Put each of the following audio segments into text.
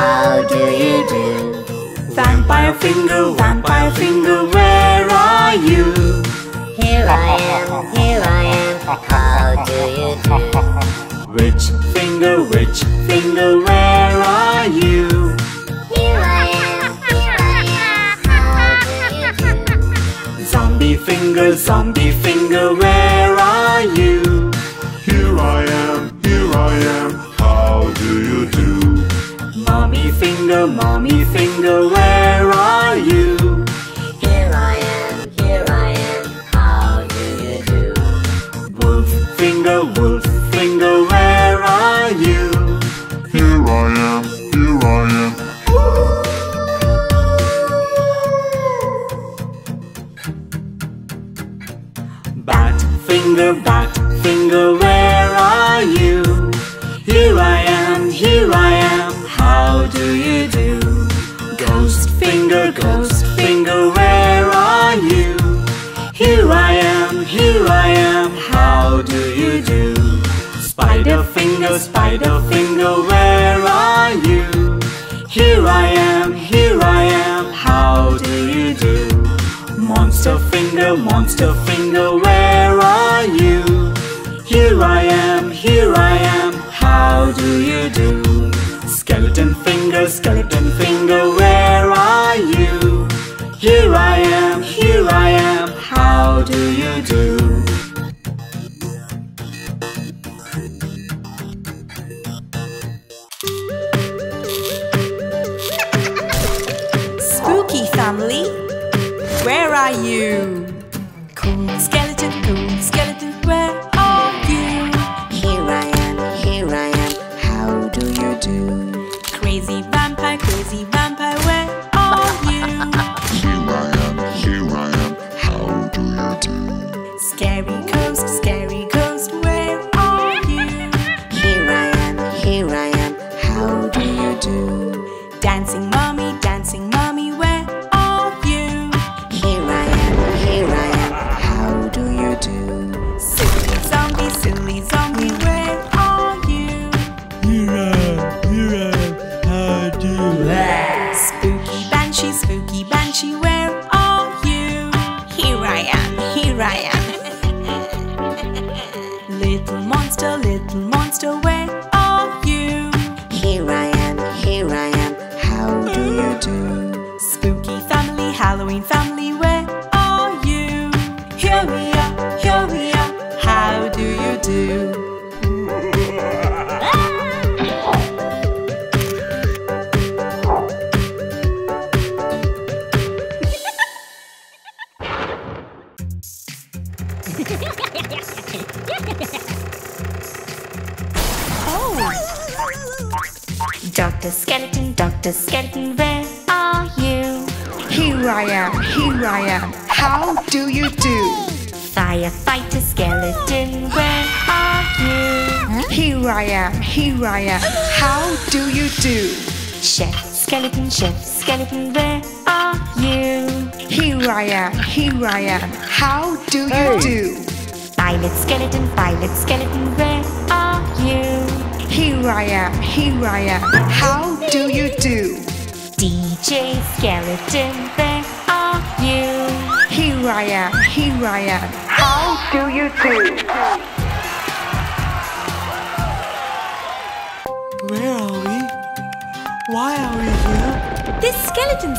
How do you do? Vampire finger, vampire finger, where are you? Here I am, here I am. How do you do? Witch finger, witch finger, where are you? Here I am, here I am. How do you do? Zombie finger, zombie finger, where are you? Here I am, here I am. How do you do? Mommy finger, mommy finger, where are you? Here I am, here I am. How do you do? Wolf finger, wolf finger, where are you? Here I am, here I am. Bat finger, bat finger, where are you? Here I am, here I am, how do you do? Ghost finger, ghost finger, where are you? Here I am, here I am, how do you do? Spider finger, spider finger, where are you? Here I am, here I am, how do you do? Monster finger, monster finger, where are you? Here I am, here I am, how do you do? Skeleton finger, skeleton finger, where are you? Here I am, here I am, how do you do? Spooky family, where are you?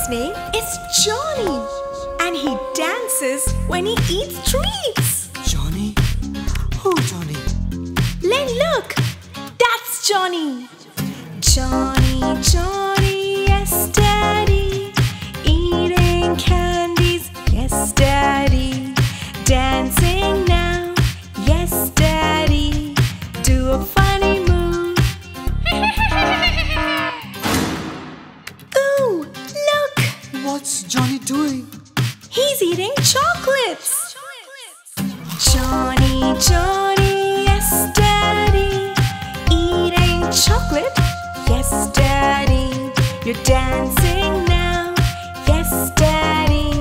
Skeleton's name is Johnny, and he dances when he eats treats. Johnny? Who, Johnny? Len, look! That's Johnny! Johnny, Johnny, You're dancing now, yes, Daddy.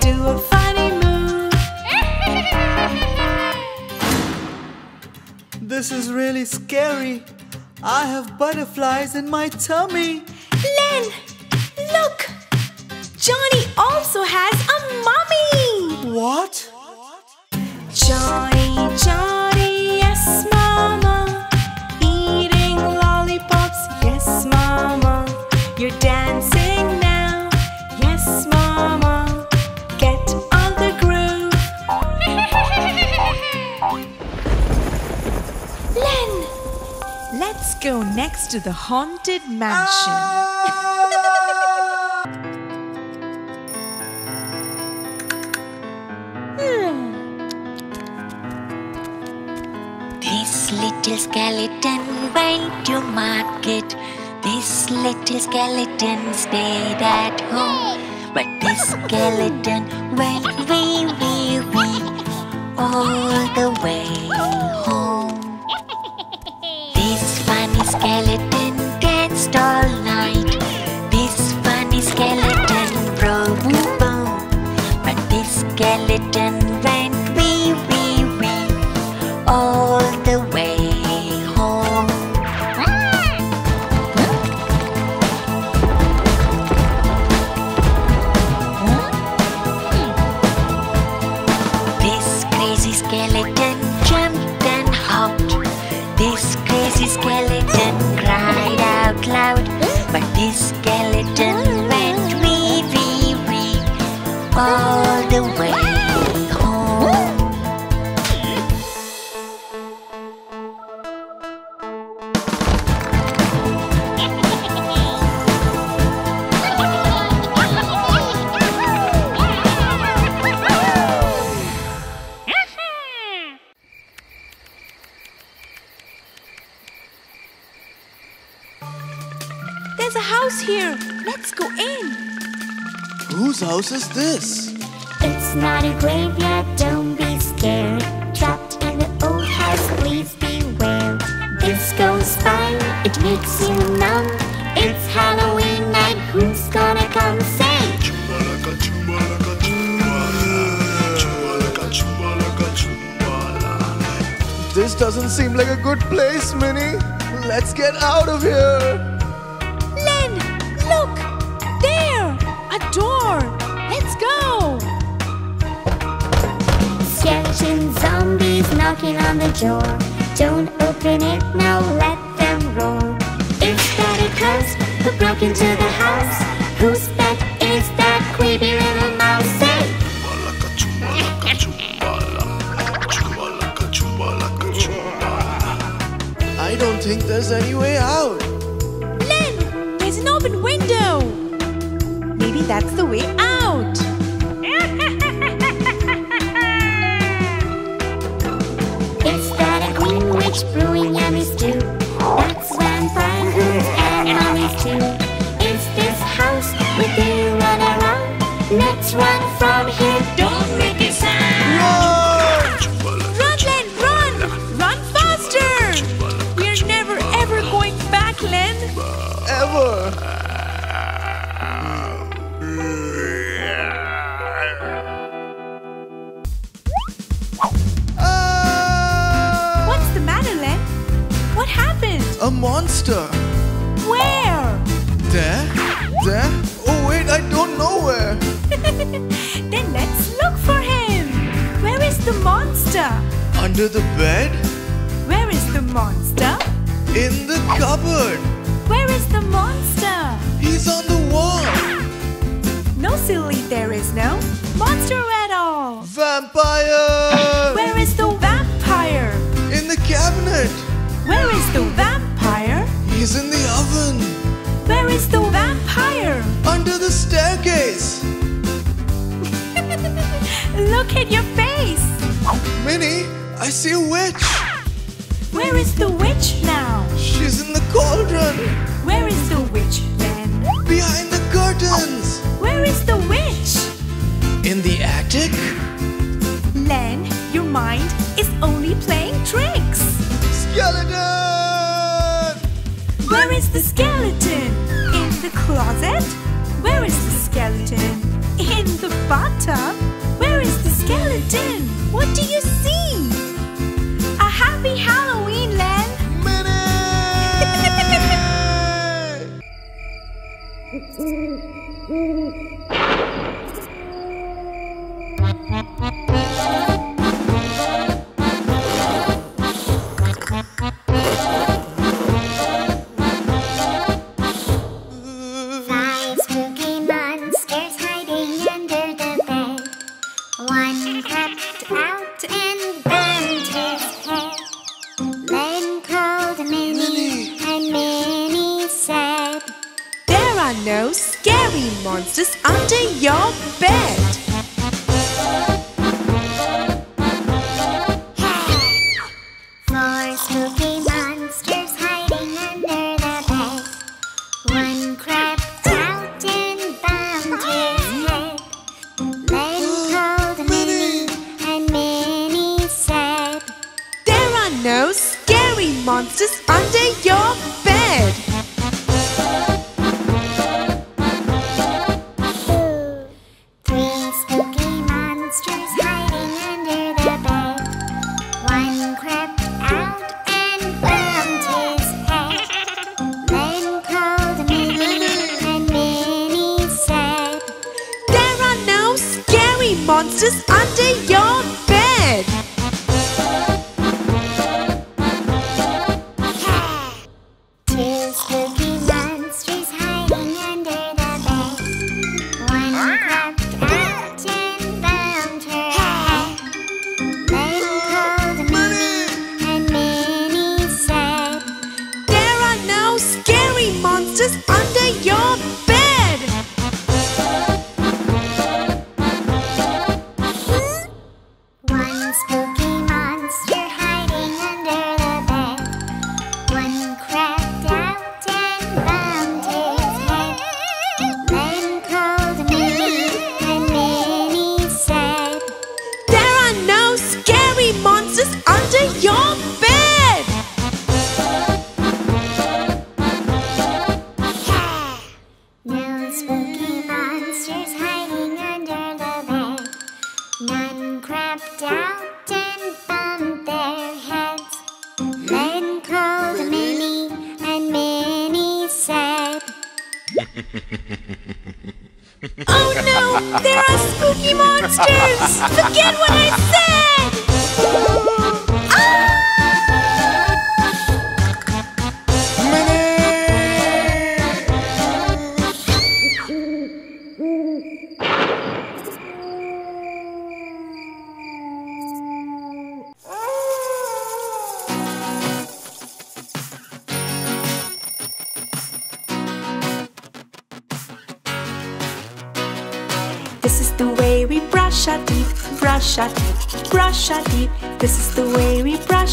Do a funny move. This is really scary. I have butterflies in my tummy. Len, look! Johnny also has a mummy! What? Johnny, Johnny, go next to the haunted mansion. Hmm. This little skeleton went to market. This little skeleton stayed at home. But this skeleton went wee wee wee all I don't think there's any way out. Len, there's an open window! Maybe that's the way out! it's that a green witch brewing yummy stew. That's when vampire ghouls and mummies too. Is this house where they run around? Let's run from here, Under the bed? Where is the monster? In the cupboard. Where is the monster? He's on the wall. No, silly, there is no monster at all. Vampire! Where is the vampire? In the cabinet. Where is the vampire? He's in the oven. Where is the vampire? Under the staircase. Look at your face. Mini, I see a witch. Where is the witch now? She's in the cauldron. Where is the witch then? Behind the curtains. Where is the witch? In the attic? Len, your mind is only playing tricks. Skeleton! Where is the skeleton? In the closet? Where is the skeleton? In the bathtub? Five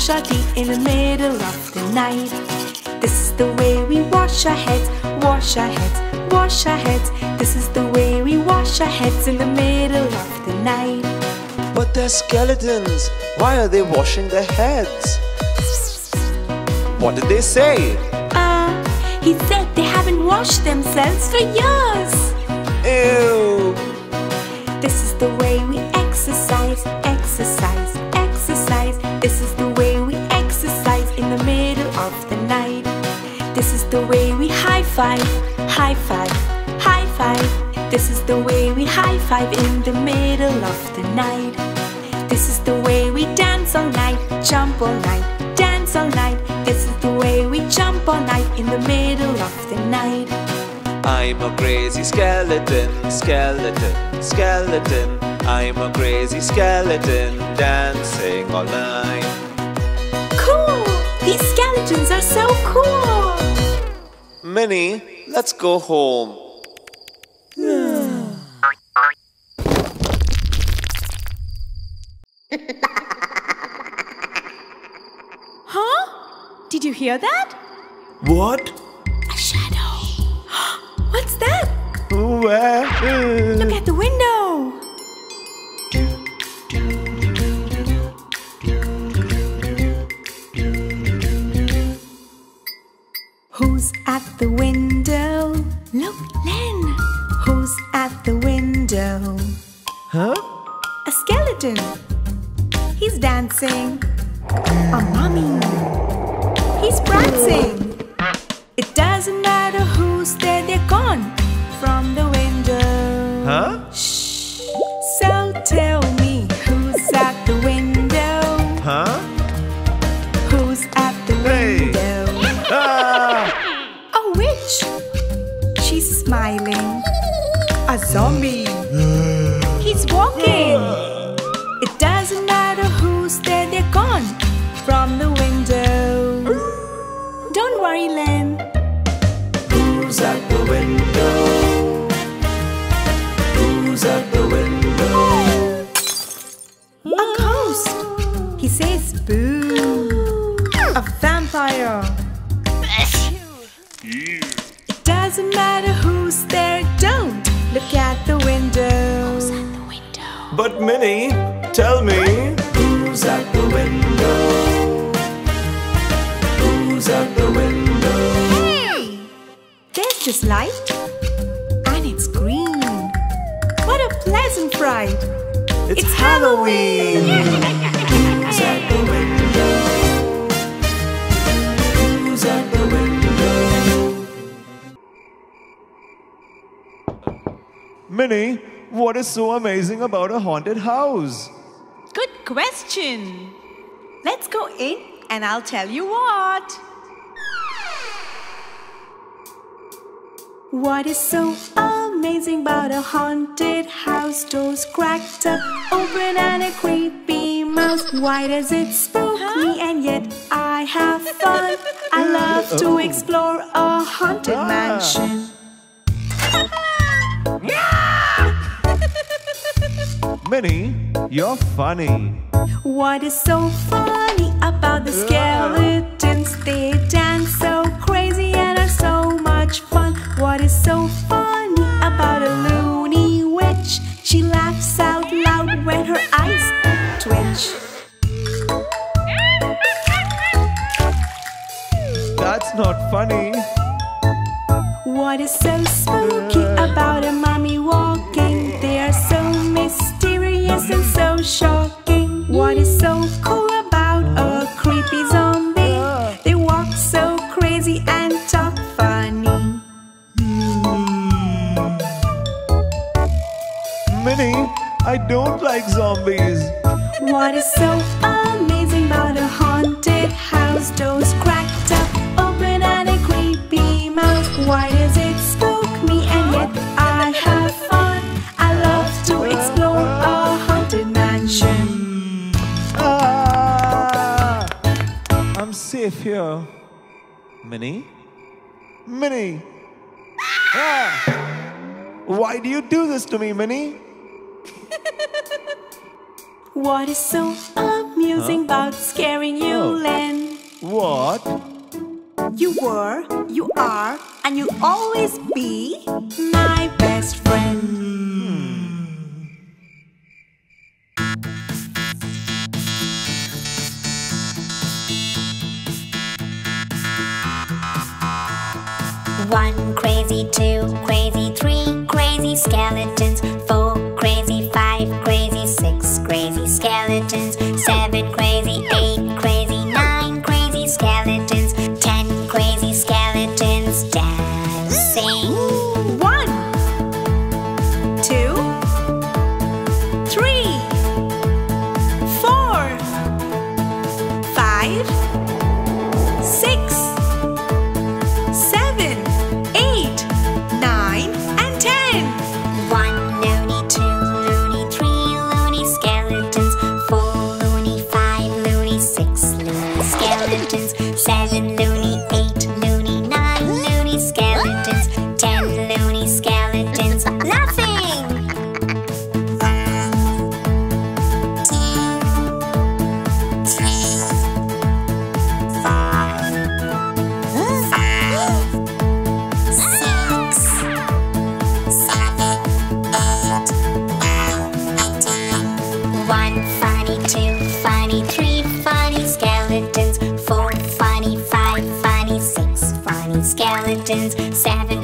we brush our teeth in the middle of the night. This is the way we wash our heads, wash our heads, wash our heads. This is the way we wash our heads in the middle of the night. But they're skeletons. Why are they washing their heads? What did they say? Uh, he said they haven't washed themselves for years. Ew. This is the way we exercise, the way we high five, high five, high five. This is the way we high five in the middle of the night. This is the way we dance all night, jump all night, dance all night. This is the way we jump all night in the middle of the night. I'm a crazy skeleton, skeleton, skeleton. I'm a crazy skeleton dancing all night. Cool! These skeletons are so cool! Mini, let's go home. Huh? Did you hear that? What? A shadow. What's that? Where? Look at the window. the window. Look, Len! Who's at the window? Huh? A skeleton. He's dancing. A mummy. He's prancing. It doesn't matter who's there, they're gone from the window. Huh? Shh. So tell me. Smiling. A zombie. He's walking. It doesn't matter who's there, they're gone from the window. Don't worry, Len. Who's at the window? Who's at the window? A ghost. He says boo. A vampire. It doesn't matter who's there, don't look at the window. But Mini, tell me. Who's at the window? Who's at the window? Hey! There's this light, and it's green. What a pleasant fright! It's, Halloween. Who's at the window? Who's at the window? Mini, what is so amazing about a haunted house? Good question. Let's go in, and I'll tell you what. What is so amazing about a haunted house? Doors cracked up, open, and a creepy mouse. Why does it spook me? And yet I have fun. I love to oh. explore a haunted ah. mansion. Mini, you're funny. What is so funny about the skeletons? They dance so crazy and are so much fun. What is so funny about a loony witch? She laughs out loud when her eyes twitch. That's not funny. What is so spooky about a mummy walking? So mysterious and so shocking. What is so cool about a creepy zombie? They walk so crazy and talk funny. Mini, I don't like zombies. What is so amazing about a haunted house? Doors cracked up, open, and a creepy mouse. Why does it here. Mini? Mini! Ah! Why do you do this to me, Mini? What is so amusing about scaring you, Oh. Len? What? You were, you are, and you'll always be my best friend. One crazy, two crazy, skeletons, seven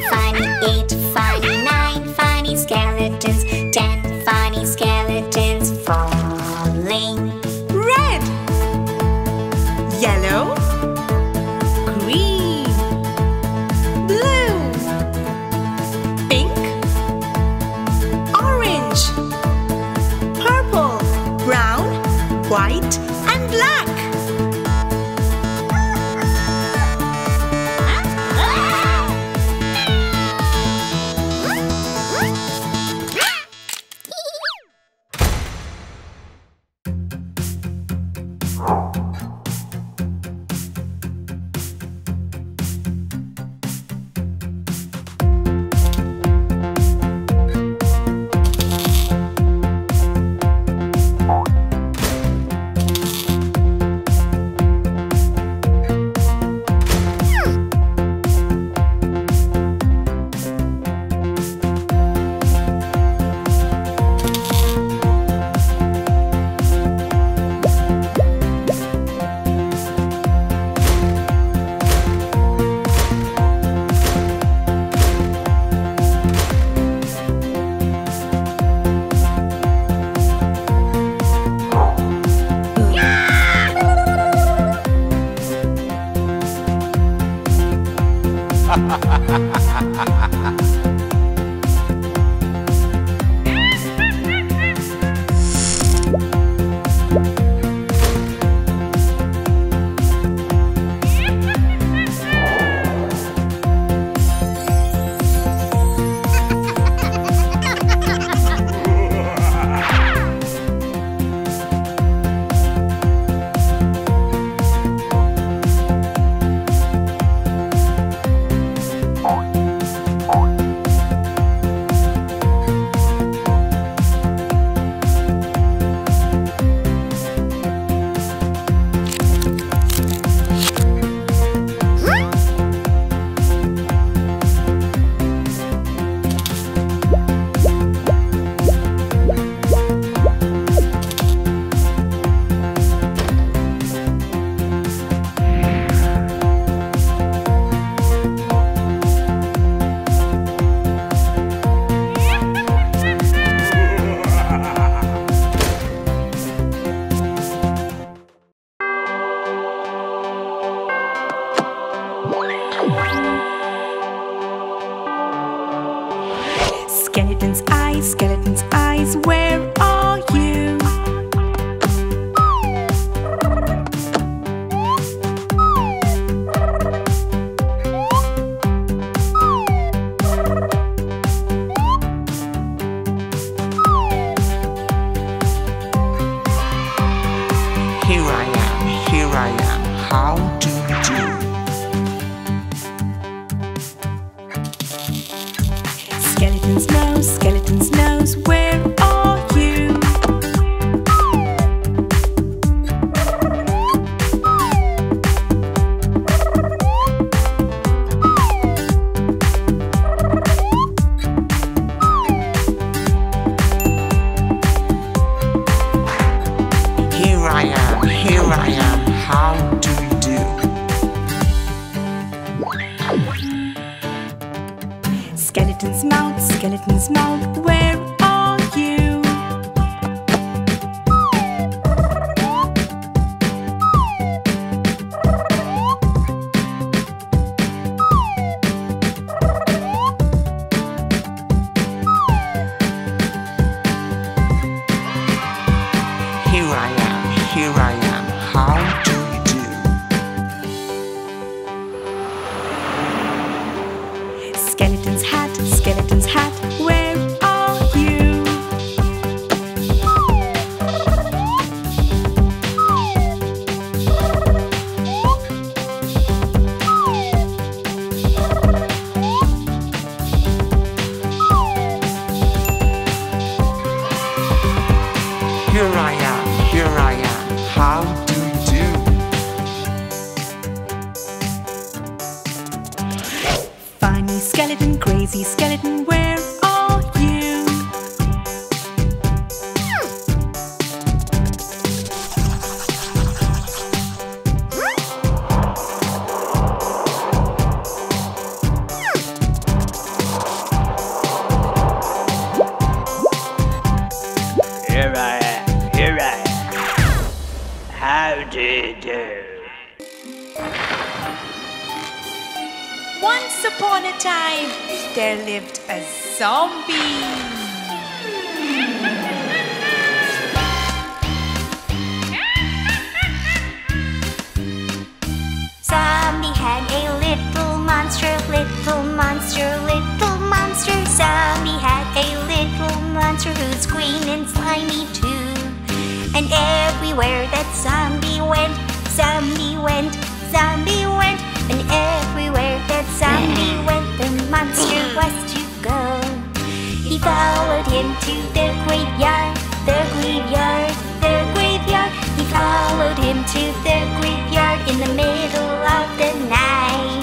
graveyard, their graveyard. He followed him to their graveyard in the middle of the night.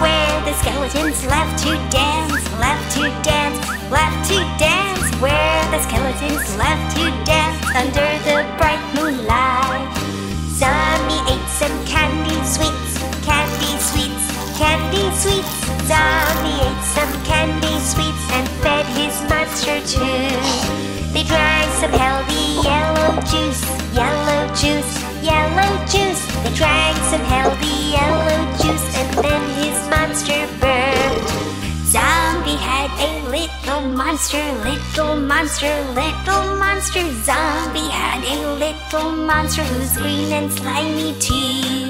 Where the skeletons left to dance, left to dance, left to dance. Where the skeletons left to dance under the bright moonlight. Zombie ate some candy sweets, candy sweets, candy sweets. Zombie ate some candy sweets and fed his monster too. They drank some hell juice, yellow juice, yellow juice. They drank some healthy yellow juice and then his monster burped. Zombie had a little monster, little monster, little monster. Zombie had a little monster who's green and slimy teeth.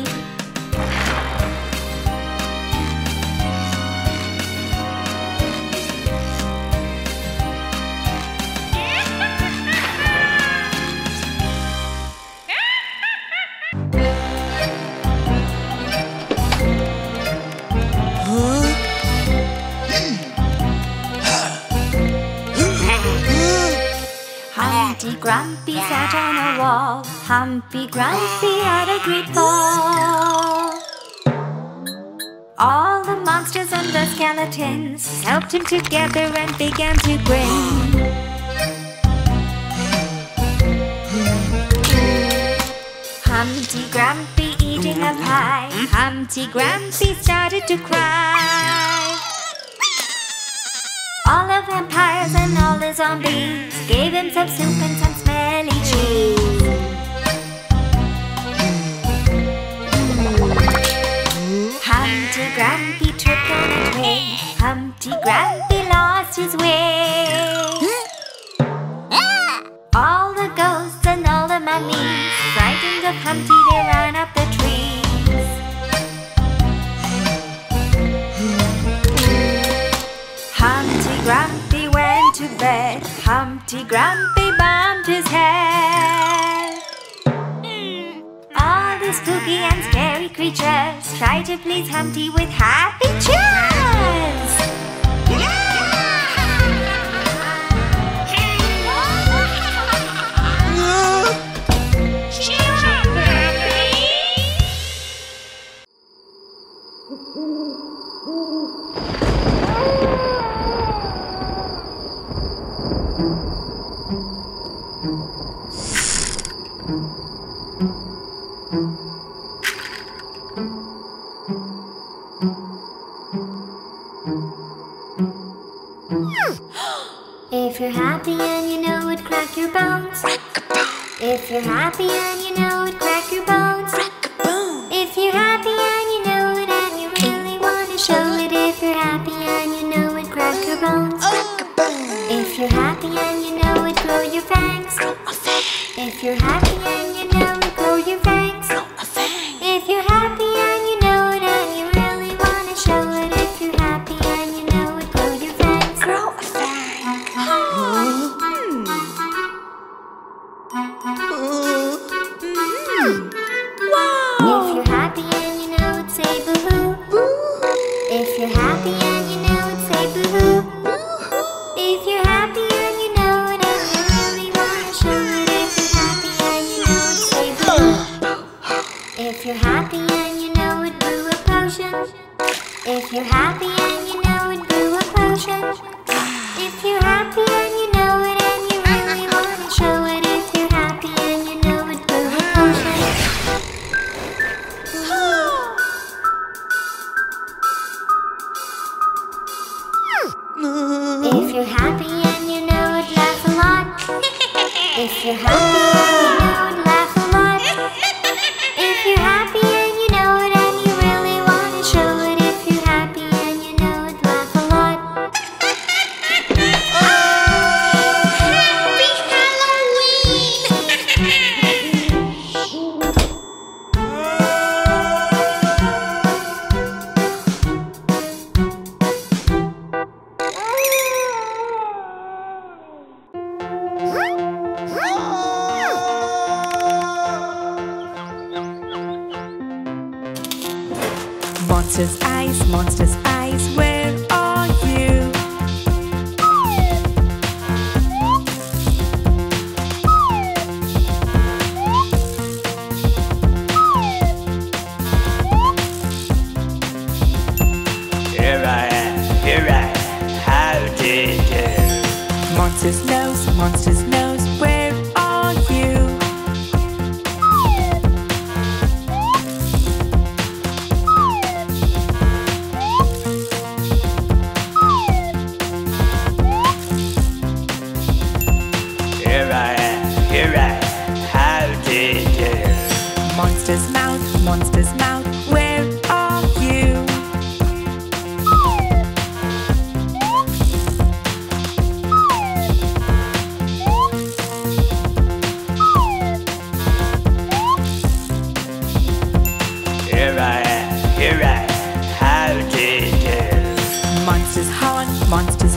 Grumpy sat on a wall. Humpty Grumpy had a great fall. All the monsters and the skeletons helped him together and began to grin. Humpty Grumpy eating a pie. Mm-hmm. Humpty Grumpy started to cry. All the vampires and all the zombies Gave him some soup and some smelly cheese. Humpty Grumpy tripped on a twig. Humpty Grumpy lost his way. please Humpty with hats. Monsters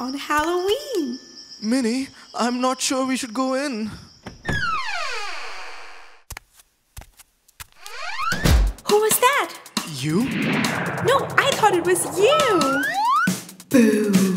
on Halloween. Mini, I'm not sure we should go in. Who was that? You? No, I thought it was you. Boo.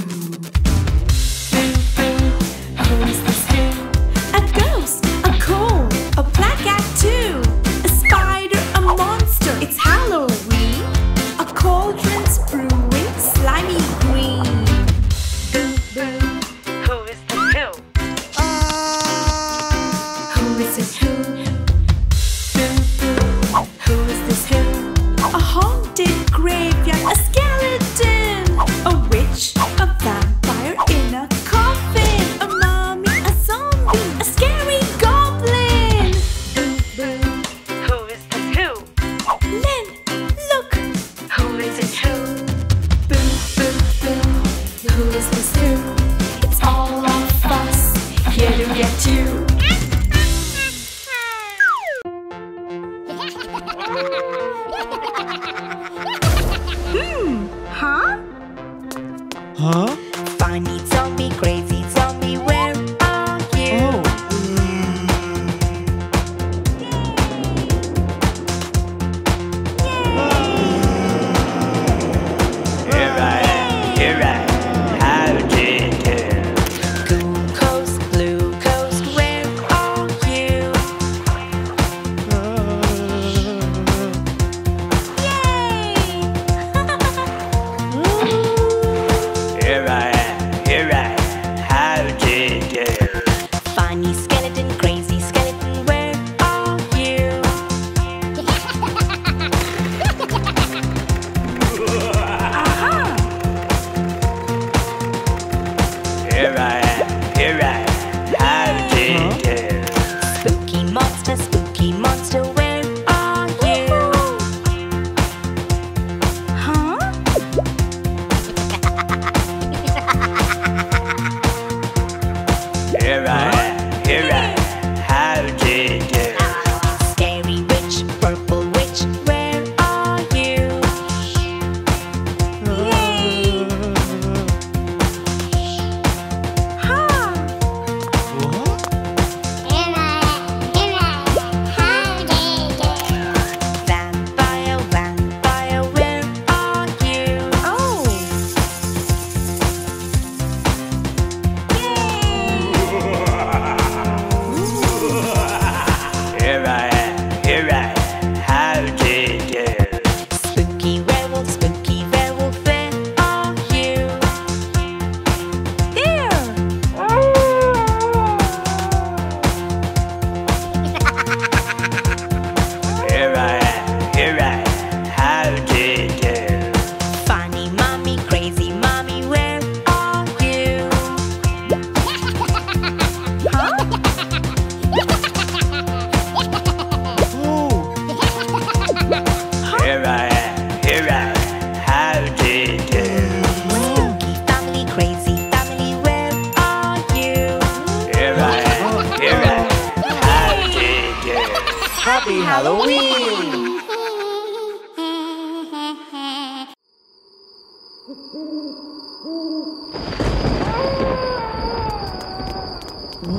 If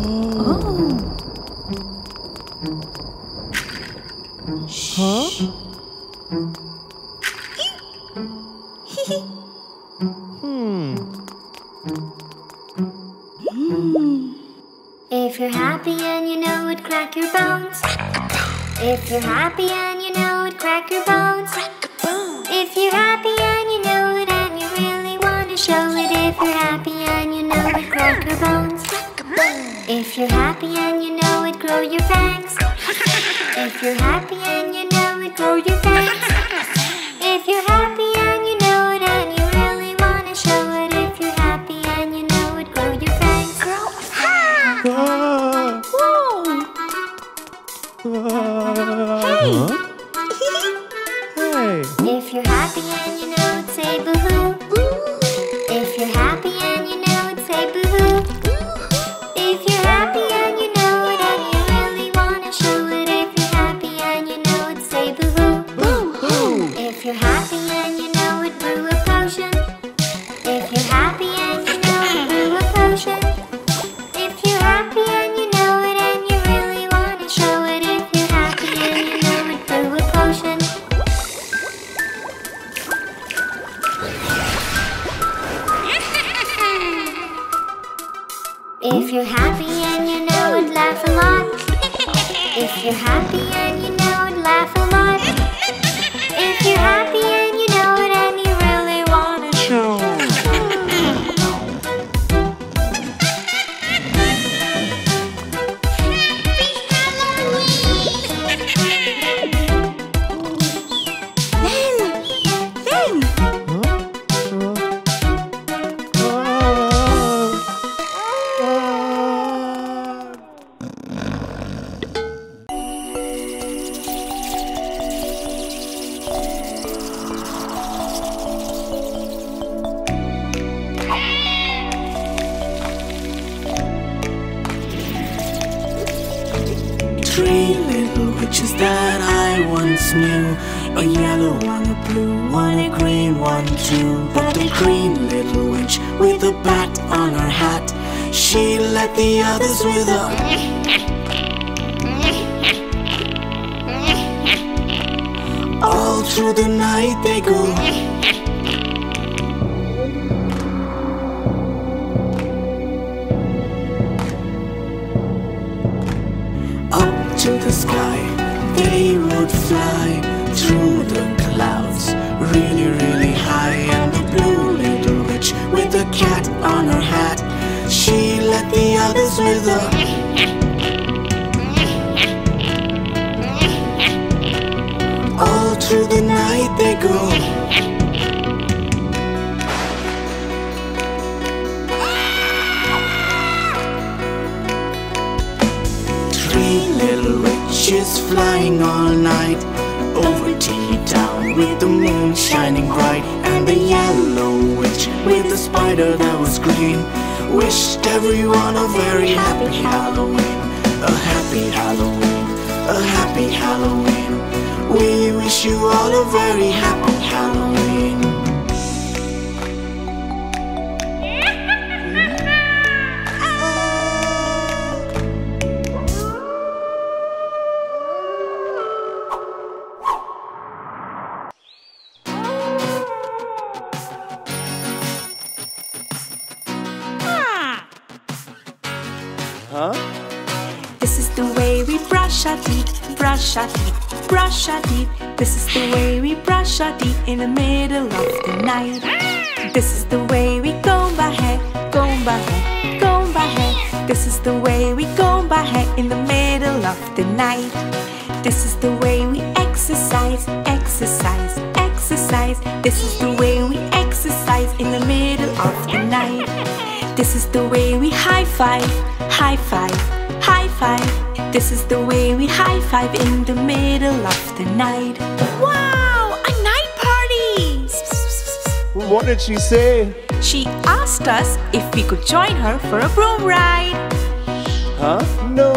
you're happy and you know it, crack your bones. If you're happy and If you're happy and you know it, grow your fangs. If you're happy and you know it, grow your fangs. The others with a All through the night they go others with All through the night they go. Three little witches flying all night. Over Tea Town with the moon shining bright. And the yellow witch with the spider that was green Wished everyone a very happy Halloween. A happy Halloween, a happy Halloween. We wish you all a very happy Huh? This is the way we brush our teeth, brush our teeth, brush our teeth. This is the way we brush our teeth in the middle of the night. This is the way we comb our hair, comb our hair, comb our hair. This is the way we comb our hair in the middle of the night. This is the way we exercise, exercise, exercise. This is the way we exercise in the middle of the night. This is the way we high five, high five, high five. This is the way we high five in the middle of the night. Wow, a night party! What did she say? She asked us if we could join her for a broom ride. Huh? No!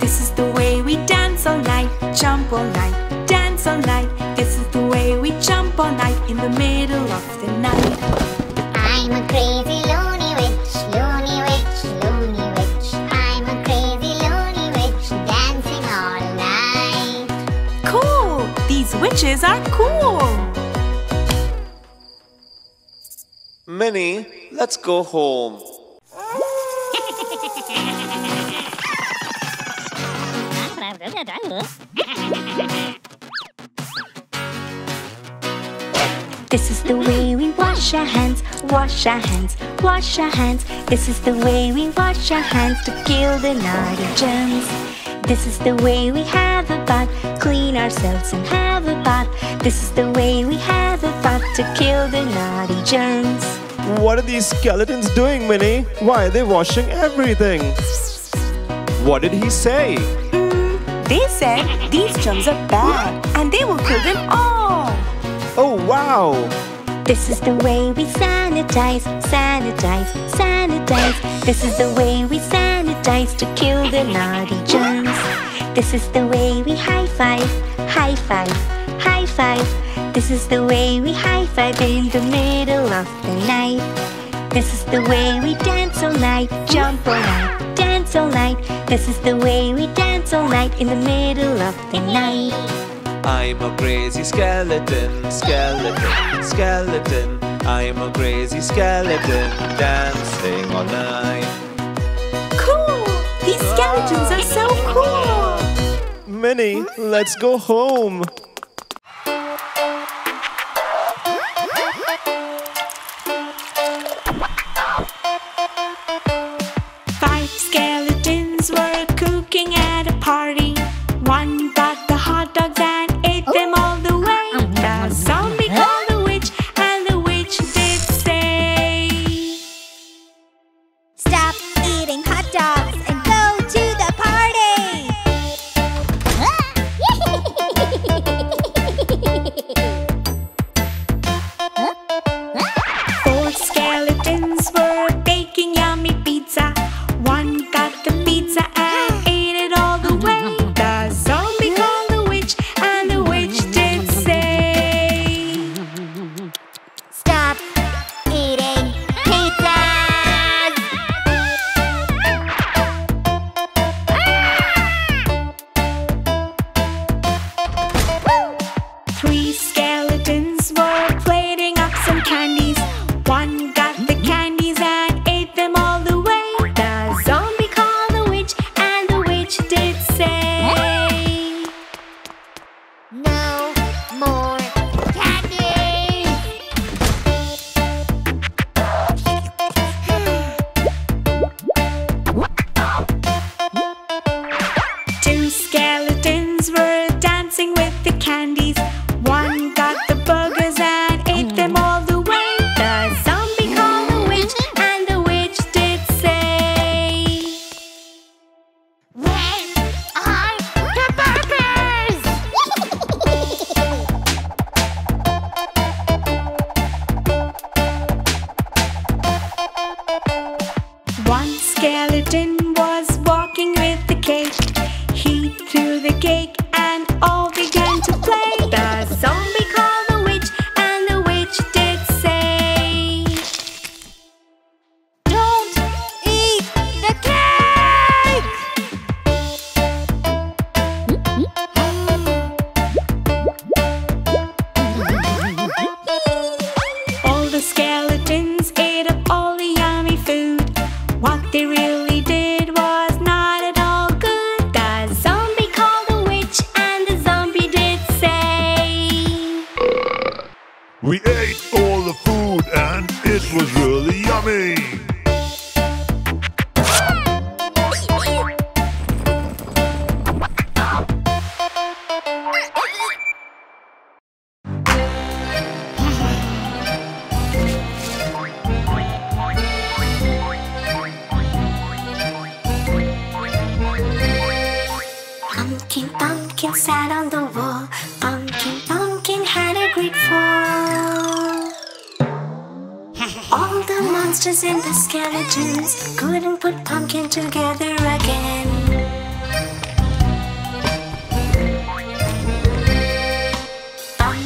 This is the way we dance all night, jump all night, dance all night. This is the way we jump all night in the middle of the night. I'm a crazy loony These witches are cool! Mini, let's go home. This is the way we wash our hands, wash our hands, wash our hands. This is the way we wash our hands to kill the naughty germs. This is the way we have a bath, ourselves and have a bath. This is the way we have a bath to kill the naughty germs. What are these skeletons doing, Mini? Why are they washing everything? What did he say? Mm, they said these germs are bad and they will kill them all. Oh, wow! This is the way we sanitize, sanitize, sanitize. This is the way we sanitize to kill the naughty germs. This is the way we high five, high five, high five. This is the way we high five in the middle of the night. This is the way we dance all night, jump all night, dance all night. This is the way we dance all night in the middle of the night. I'm a crazy skeleton, skeleton, skeleton. I'm a crazy skeleton, dancing all night. Cool! These skeletons are ah. so Mini, let's go home. More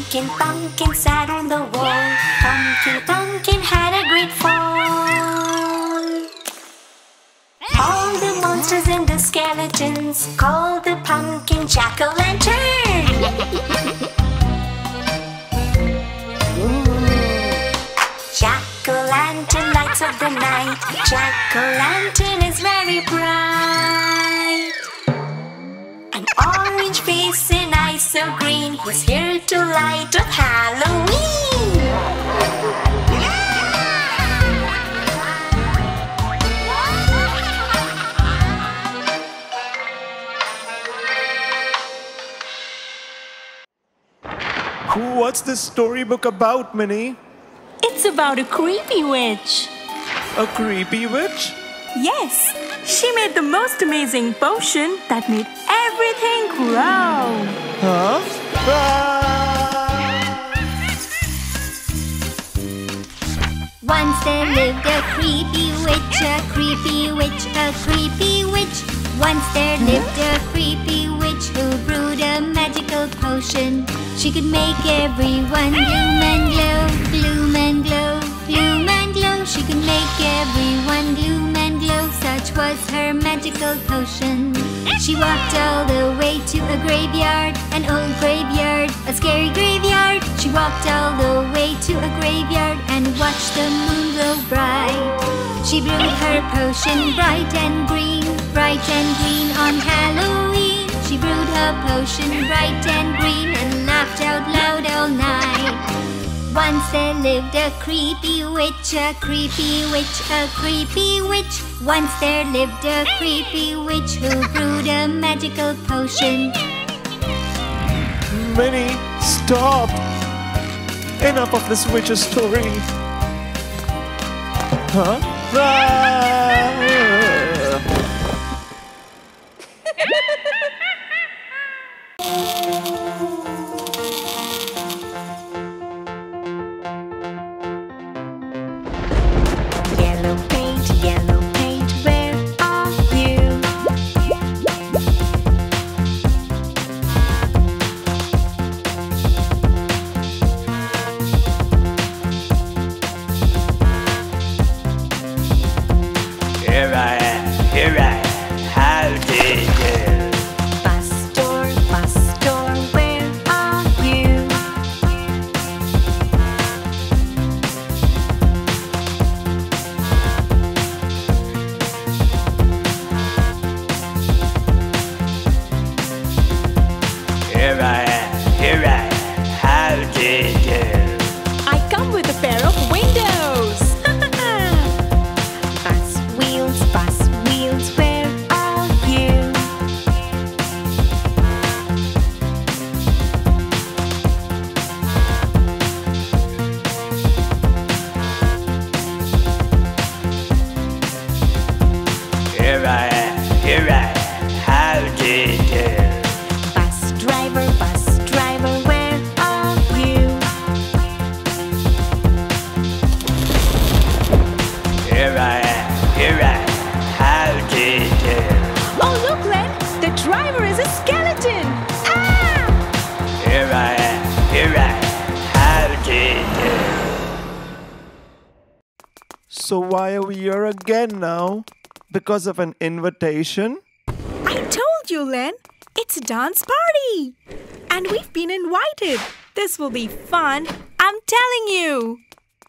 pumpkin pumpkin sat on the wall. Pumpkin, pumpkin had a great fall. All the monsters and the skeletons called the pumpkin jack o' lantern. Jack o' lantern lights of the night. Jack o' lantern is very bright. So green. He's here to light up Halloween. What's this storybook about, Mini? It's about a creepy witch. A creepy witch? Yes, she made the most amazing potion that made everything grow. Huh? Ah! Once there lived a creepy witch, a creepy witch, a creepy witch. Once there lived a creepy witch who brewed a magical potion. She could make everyone gloom and glow, gloom and glow, gloom and glow. She could make everyone gloom and glow. Such was her magical potion. She walked all the way to a graveyard, an old graveyard, a scary graveyard. She walked all the way to a graveyard and watched the moon glow bright. She brewed her potion bright and green, bright and green on Halloween. She brewed her potion bright and green and laughed out loud all night. Once there lived a creepy witch, a creepy witch, a creepy witch. Once there lived a creepy witch who brewed a magical potion. Mini, stop! Enough of this witch's story. Huh? Because of an invitation? I told you, Len. It's a dance party. And we've been invited. This will be fun. I'm telling you.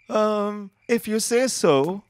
Um, if you say so.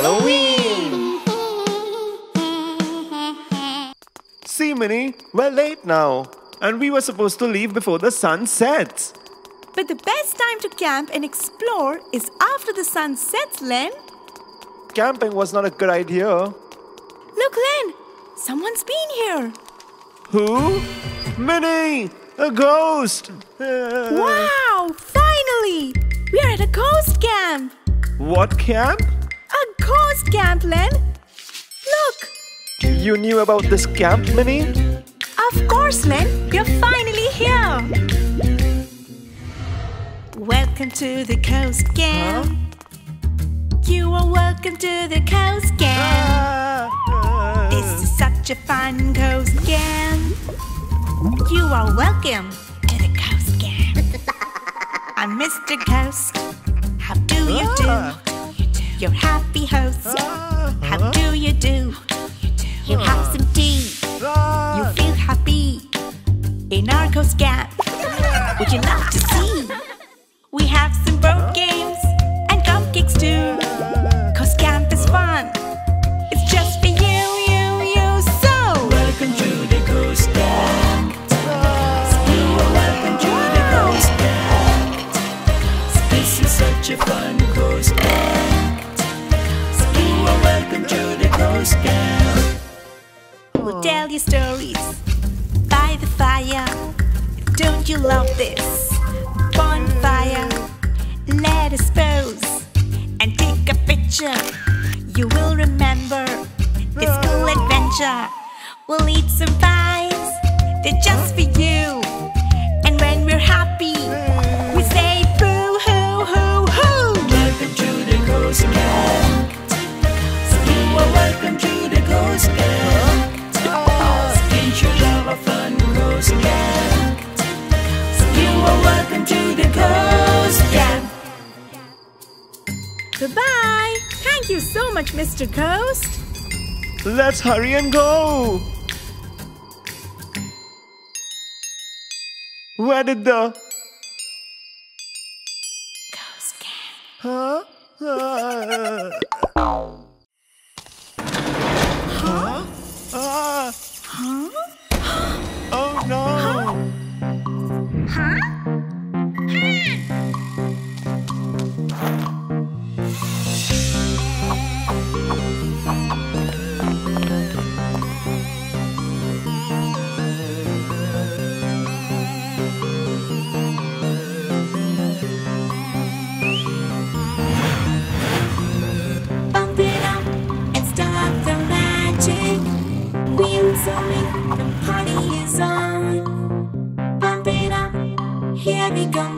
Halloween! See, Mini, we're late now. And we were supposed to leave before the sun sets. But the best time to camp and explore is after the sun sets, Len. Camping was not a good idea. Look, Len, someone's been here. Who? Mini! A ghost! Wow, finally! We are at a ghost camp. What camp? A ghost camp, Len. Look, You knew about this camp, Mini? of course, Len, You're finally here. Welcome to the ghost camp. You are welcome to the ghost camp. Ah, This is such a fun ghost camp. You are welcome to the ghost camp. I'm Mr. Ghost. How do you do? Your happy host. How do you do? You have some tea. You feel happy in our ghost camp. Would you love to see? We have some board games and cupcakes too. Ghost camp is fun. It's just for you, you, you. So welcome to the ghost camp. You are welcome to the ghost camp. This is such a fun ghost camp. You are welcome to the ghost camp. We'll tell you stories by the fire. Don't you love this bonfire? Let us pose and take a picture. You will remember this cool adventure. We'll eat some pies, they're just for you. And when we're happy, we say boo hoo hoo hoo. Welcome to the Ghost Camp. You are welcome to the Ghost Camp. Ain't you love a fun Ghost Camp? You are welcome to the Ghost Camp. Goodbye. Thank you so much, Mr. Ghost. Let's hurry and go! Where did the. Ghost Camp. Huh? Ah. Here we go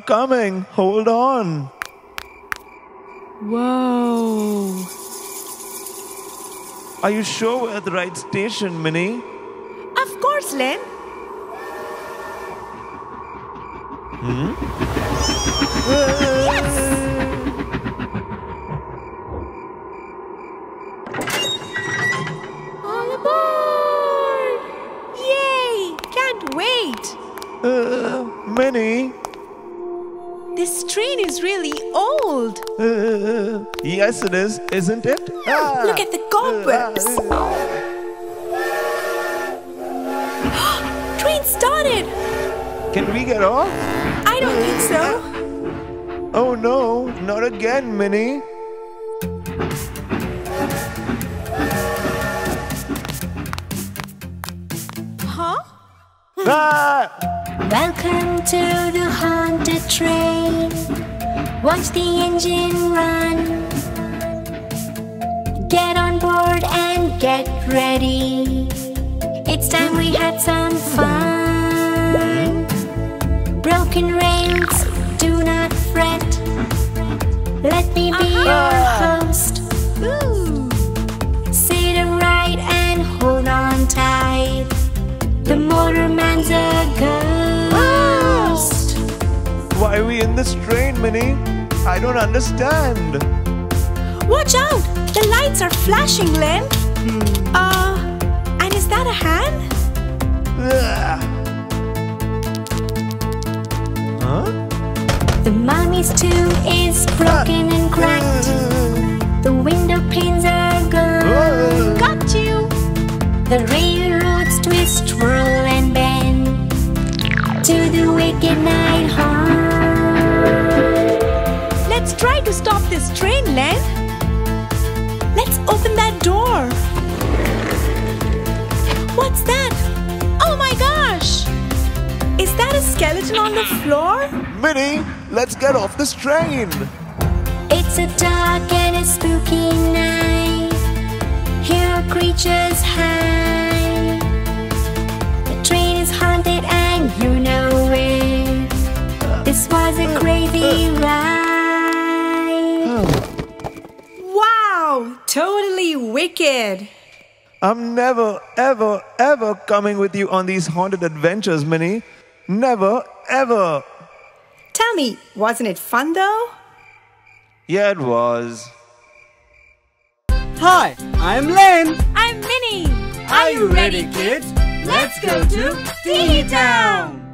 I'm coming. Hold on. Whoa. Are you sure we're at the right station, Mini? Of course, Len. Yes, it is, isn't it? Ah. Look at the cobwebs. train started. Can we get off? I don't think so. Oh no, not again, Mini. Huh? Ah! Welcome to the haunted train. Watch the engine run. Get on board and get ready. It's time we had some fun. Broken rails, do not fret. Let me be your uh-huh. host. Ooh. Sit upright and hold on tight. The motorman's a ghost. Why are we in this train, Mini? I don't understand. Watch out! The lights are flashing, Len. Uh, and is that a hand? Huh? The mommy's tube is broken and cracked. The window panes are gone. Got you. The railroads twist, twirl, and bend to the wicked night horn. Let's try to stop this train, Len. Let's open that door. What's that? Oh my gosh! Is that a skeleton on the floor? Mini, let's get off this train. It's a dark and a spooky night. Here are creatures hide. The train is haunted and you know it. This was a crazy ride. Totally wicked. I'm never, ever, ever coming with you on these haunted adventures, Mini. Never, ever. Tell me, wasn't it fun though? Yeah, it was. Hi, I'm Len. I'm Mini. Are you ready, kids? Let's go to Teehee Town.